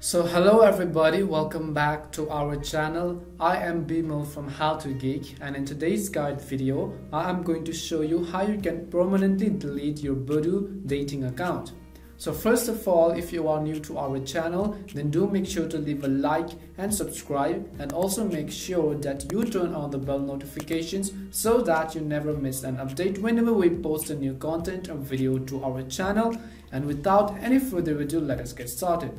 So hello everybody, welcome back to our channel. I am Bimal from How to Geek and in today's guide video, I am going to show you how you can permanently delete your Badoo dating account. So first of all, if you are new to our channel, then do make sure to leave a like and subscribe and also make sure that you turn on the bell notifications so that you never miss an update whenever we post a new content or video to our channel. And without any further ado, let us get started.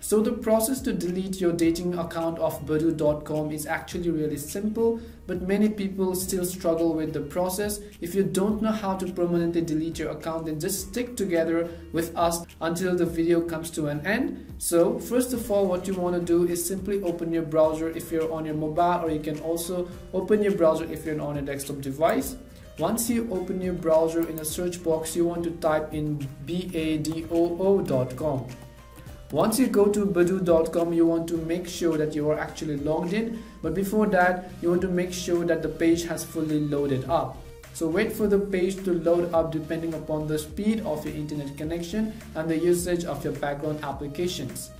So the process to delete your dating account of Badoo.com is actually really simple, but many people still struggle with the process. If you don't know how to permanently delete your account, then just stick together with us until the video comes to an end. So first of all, what you want to do is simply open your browser if you're on your mobile, or you can also open your browser if you're on a desktop device. Once you open your browser in a search box, you want to type in badoo.com. Once you go to badoo.com, you want to make sure that you are actually logged in. But before that, you want to make sure that the page has fully loaded up. So wait for the page to load up depending upon the speed of your internet connection and the usage of your background applications.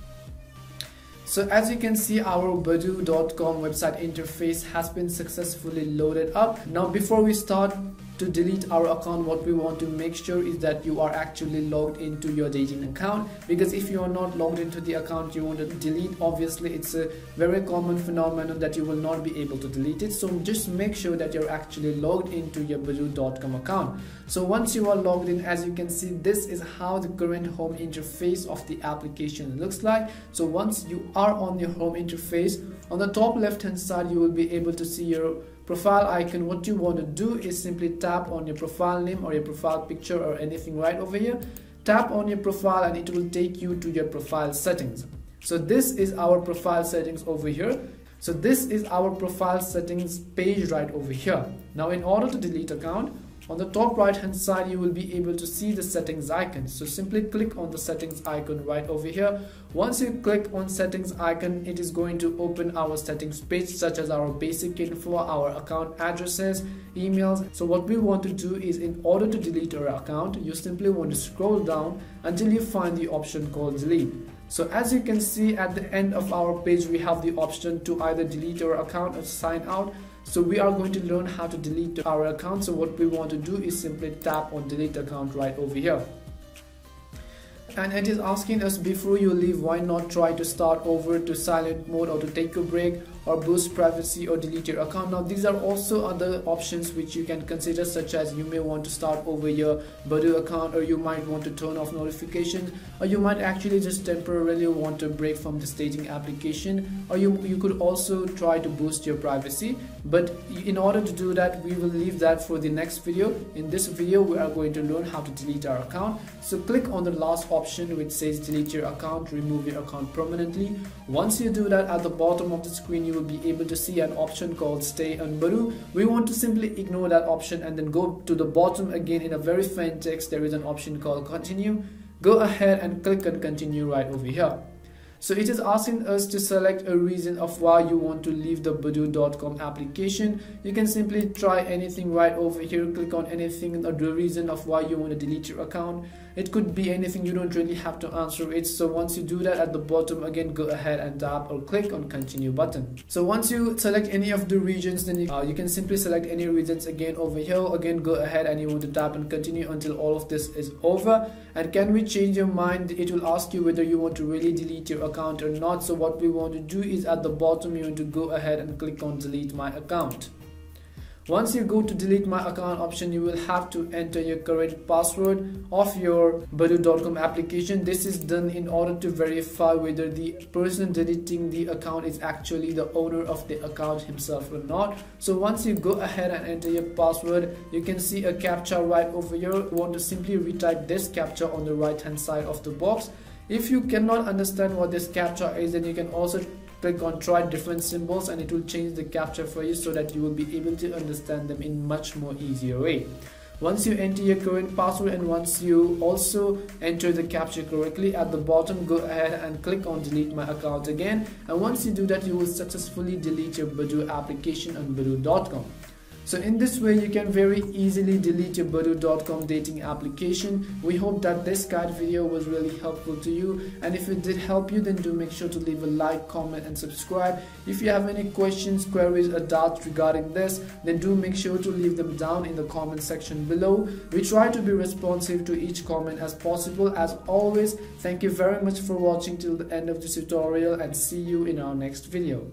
So as you can see our badoo.com website interface has been successfully loaded up. Now before we start to delete our account what we want to make sure is that you are actually logged into your dating account. Because if you are not logged into the account you want to delete. Obviously it's a very common phenomenon that you will not be able to delete it. So just make sure that you're actually logged into your badoo.com account. So once you are logged in as you can see this is how the current home interface of the application looks like. So once you are on your home interface on the top left hand side you will be able to see your profile icon what you want to do is simply tap on your profile name or your profile picture or anything right over here. Tap on your profile and it will take you to your profile settings. So this is our profile settings over here. So this is our profile settings page right over here. Now in order to delete account on the top right hand side, you will be able to see the settings icon. So simply click on the settings icon right over here. Once you click on settings icon, it is going to open our settings page such as our basic info, our account addresses, emails. So what we want to do is in order to delete our account, you simply want to scroll down until you find the option called delete. So as you can see at the end of our page, we have the option to either delete our account or sign out. So we are going to learn how to delete our account. So what we want to do is simply tap on delete account right over here. And it is asking us before you leave, why not try to start over to silent mode or to take a break or boost privacy or delete your account. Now these are also other options which you can consider such as you may want to start over your Badoo account or you might want to turn off notifications or you might actually just temporarily want to break from the staging application or you, you could also try to boost your privacy. But in order to do that we will leave that for the next video. In this video we are going to learn how to delete our account. So click on the last option which says delete your account remove your account permanently. Once you do that at the bottom of the screen you will be able to see an option called stay on Badoo. We want to simply ignore that option and then go to the bottom again in a very faint text. There is an option called continue. Go ahead and click on continue right over here. So it is asking us to select a reason of why you want to leave the Badoo.com application. You can simply try anything right over here, click on anything or the reason of why you want to delete your account. It could be anything, you don't really have to answer it. So once you do that at the bottom, again, go ahead and tap or click on continue button. So once you select any of the regions, then you, uh, you can simply select any regions again over here. Again, go ahead and you want to tap and continue until all of this is over. And can we change your mind? It will ask you whether you want to really delete your account or not so what we want to do is at the bottom you want to go ahead and click on delete my account once you go to delete my account option, you will have to enter your current password of your Badoo.com application. This is done in order to verify whether the person deleting the account is actually the owner of the account himself or not. So once you go ahead and enter your password, you can see a captcha right over here. You want to simply retype this captcha on the right hand side of the box if you cannot understand what this captcha is, then you can also click on try different symbols and it will change the captcha for you so that you will be able to understand them in much more easier way. Once you enter your current password and once you also enter the captcha correctly at the bottom go ahead and click on delete my account again and once you do that you will successfully delete your Badoo application on badoo.com. So in this way you can very easily delete your Badoo.com dating application. We hope that this guide video was really helpful to you and if it did help you then do make sure to leave a like, comment and subscribe. If you have any questions, queries or doubts regarding this then do make sure to leave them down in the comment section below. We try to be responsive to each comment as possible. As always, thank you very much for watching till the end of this tutorial and see you in our next video.